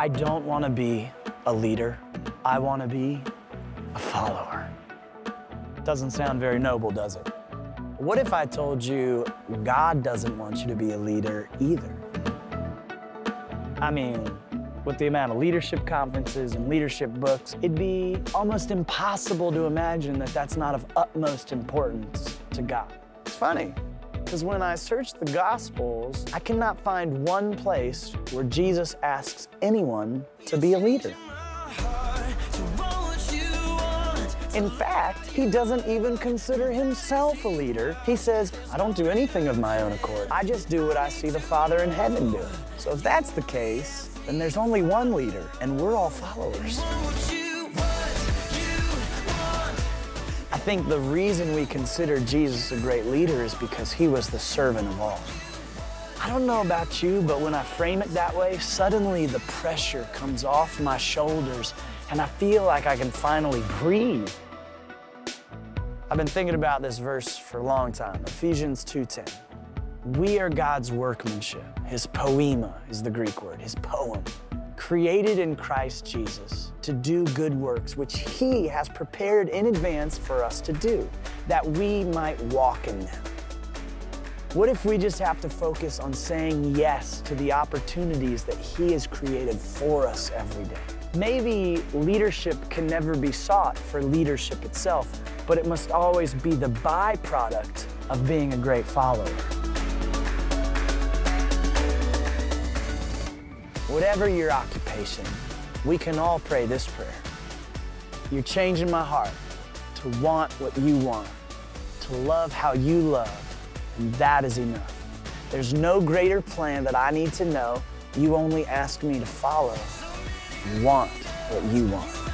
I don't want to be a leader. I want to be a follower. Doesn't sound very noble, does it? What if I told you God doesn't want you to be a leader either? I mean, with the amount of leadership conferences and leadership books, it'd be almost impossible to imagine that that's not of utmost importance to God. It's funny, because when I search the Gospels, I cannot find one place where Jesus asks anyone to be a leader. In fact, he doesn't even consider himself a leader. He says, I don't do anything of my own accord. I just do what I see the Father in heaven do. So if that's the case, then there's only one leader, and we're all followers. Think the reason we consider Jesus a great leader is because he was the servant of all. I don't know about you, but when I frame it that way, suddenly the pressure comes off my shoulders and I feel like I can finally breathe. I've been thinking about this verse for a long time, Ephesians 2.10. We are God's workmanship. His poema is the Greek word, his poem. Created in Christ Jesus to do good works, which he has prepared in advance for us to do, that we might walk in them. What if we just have to focus on saying yes to the opportunities that he has created for us every day? Maybe leadership can never be sought for leadership itself, but it must always be the byproduct of being a great follower. Whatever your occupation, we can all pray this prayer. You're changing my heart to want what you want, to love how you love, and that is enough. There's no greater plan that I need to know. You only ask me to follow want what you want.